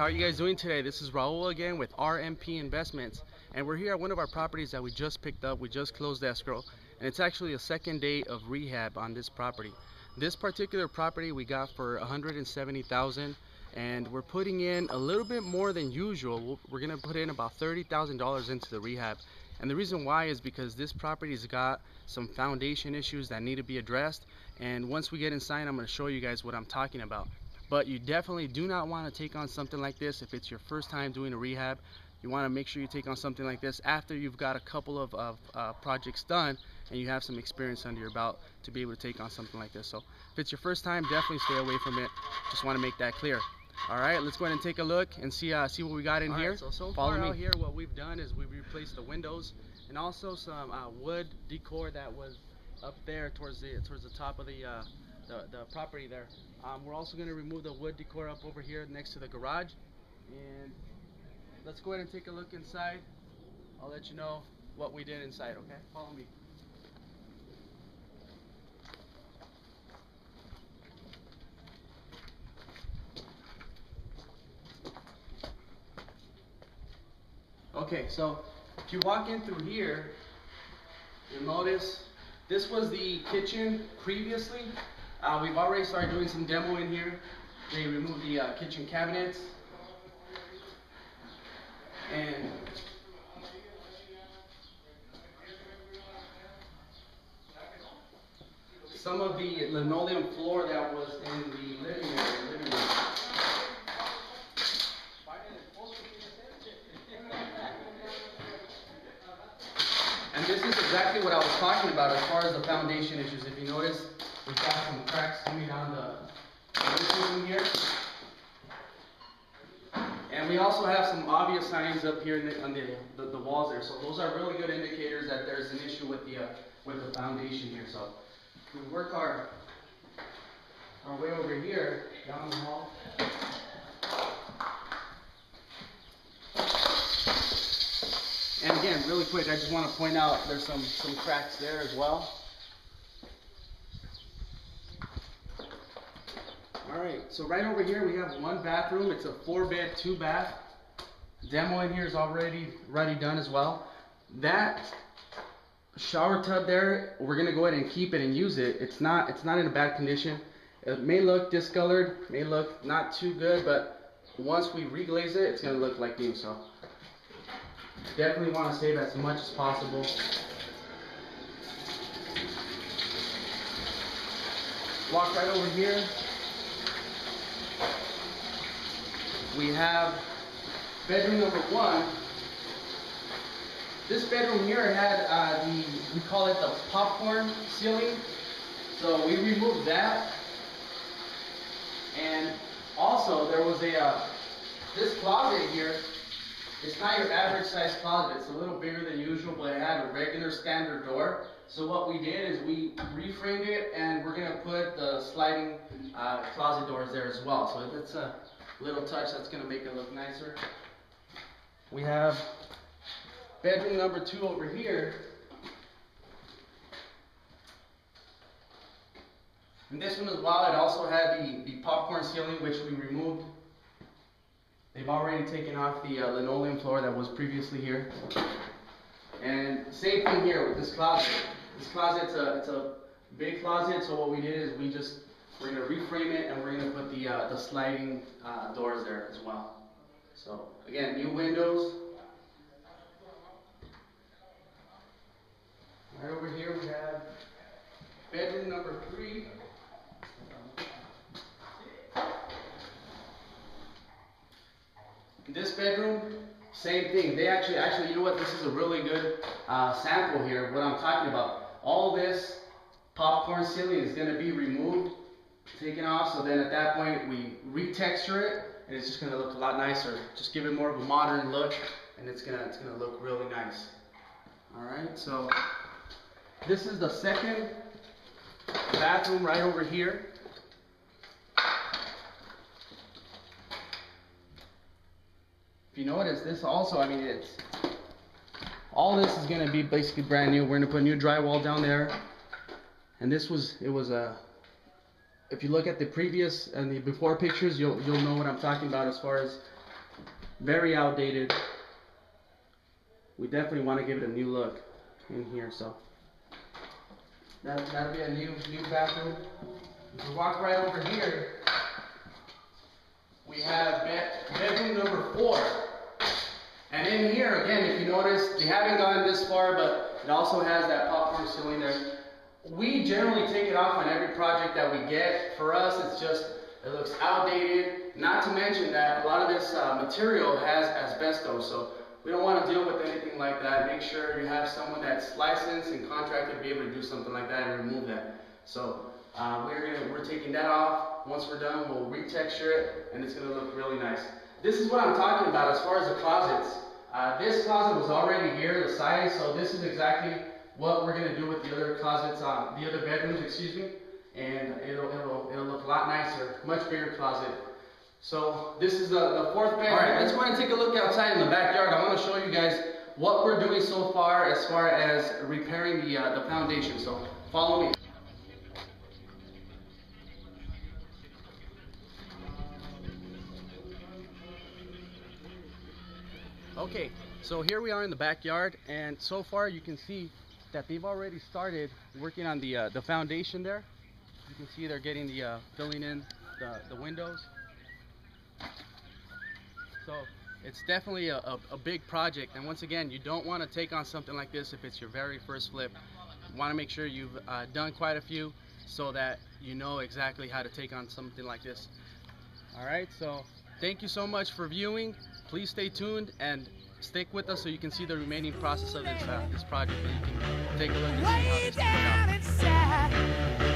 How are you guys doing today? This is Raul again with RMP Investments and we're here at one of our properties that we just picked up. We just closed escrow and it's actually a second day of rehab on this property. This particular property we got for 170,000 and we're putting in a little bit more than usual. We're gonna put in about $30,000 into the rehab and the reason why is because this property's got some foundation issues that need to be addressed and once we get inside I'm to show you guys what I'm talking about but you definitely do not want to take on something like this if it's your first time doing a rehab you want to make sure you take on something like this after you've got a couple of, of uh, projects done and you have some experience under your belt to be able to take on something like this so if it's your first time definitely stay away from it just want to make that clear all right let's go ahead and take a look and see uh, see what we got in All here right, so so follow far me out here what we've done is we've replaced the windows and also some uh, wood decor that was up there towards the towards the top of the uh, the, the property there. Um, we're also going to remove the wood decor up over here next to the garage. And let's go ahead and take a look inside. I'll let you know what we did inside, okay? Follow me. Okay, so if you walk in through here, you'll notice this was the kitchen previously. Uh, we've already started doing some demo in here. They removed the uh, kitchen cabinets. And some of the linoleum floor that was in the living area. Living room. And this is exactly what I was talking about as far as the foundation issues. If you notice, we've got some cracks coming down the roofing here. And we also have some obvious signs up here the, on the, the, the, walls there. So those are really good indicators that there's an issue with the, uh, with the foundation here. So we work our, our way over here, down the hall. And again, really quick, I just want to point out there's some, some cracks there as well. Alright, so right over here we have one bathroom. It's a four bed, two bath. Demo in here is already ready done as well. That shower tub there, we're gonna go ahead and keep it and use it. It's not it's not in a bad condition. It may look discolored, may look not too good, but once we reglaze it, it's gonna look like new. So Definitely want to save as much as possible. Walk right over here. We have bedroom number one. This bedroom here had uh, the, we call it the popcorn ceiling. So we removed that. And also there was a, uh, this closet here it's not your average size closet. It's a little bigger than usual, but it had a regular standard door. So what we did is we reframed it and we're gonna put the sliding uh, closet doors there as well. So that's a little touch that's gonna make it look nicer. We have bedroom number two over here. And this one as well, it also had the, the popcorn ceiling, which we removed They've already taken off the uh, linoleum floor that was previously here. And same thing here with this closet. This closet's a, it's a big closet, so what we did is we just, we're gonna reframe it and we're gonna put the, uh, the sliding uh, doors there as well. So again, new windows. Right over here we have bedroom number three. This bedroom, same thing. They actually, actually, you know what? This is a really good uh, sample here of what I'm talking about. All this popcorn ceiling is going to be removed, taken off. So then at that point, we retexture it, and it's just going to look a lot nicer. Just give it more of a modern look, and it's gonna, it's gonna look really nice. All right. So this is the second bathroom right over here. If you notice, this also, I mean, it's all this is gonna be basically brand new. We're gonna put new drywall down there, and this was it was a. If you look at the previous and the before pictures, you'll you'll know what I'm talking about as far as very outdated. We definitely want to give it a new look in here, so that that'll be a new new bathroom. If we walk right over here, we have bed, bedroom number four. Here, again, if you notice, we haven't gone this far, but it also has that popcorn ceiling there. We generally take it off on every project that we get. For us, it's just, it looks outdated. Not to mention that a lot of this uh, material has asbestos, so we don't want to deal with anything like that. Make sure you have someone that's licensed and contracted to be able to do something like that and remove that. So uh, we're gonna, we're taking that off. Once we're done, we'll retexture it, and it's gonna look really nice. This is what I'm talking about as far as the closets. Uh, this closet was already here, the size, so this is exactly what we're gonna do with the other closets, uh, the other bedrooms, excuse me. And it'll, it'll, it'll look a lot nicer, much bigger closet. So this is the, the fourth bedroom. All right, let's go and take a look outside in the backyard. I want to show you guys what we're doing so far as far as repairing the uh, the foundation. So follow me. Okay, so here we are in the backyard, and so far you can see that they've already started working on the uh, the foundation there. You can see they're getting the uh, filling in the, the windows. So it's definitely a, a, a big project, and once again, you don't want to take on something like this if it's your very first flip. You want to make sure you've uh, done quite a few so that you know exactly how to take on something like this. All right, so thank you so much for viewing please stay tuned and stick with us so you can see the remaining process of this, uh, this project and you can take a look and see how this turned out.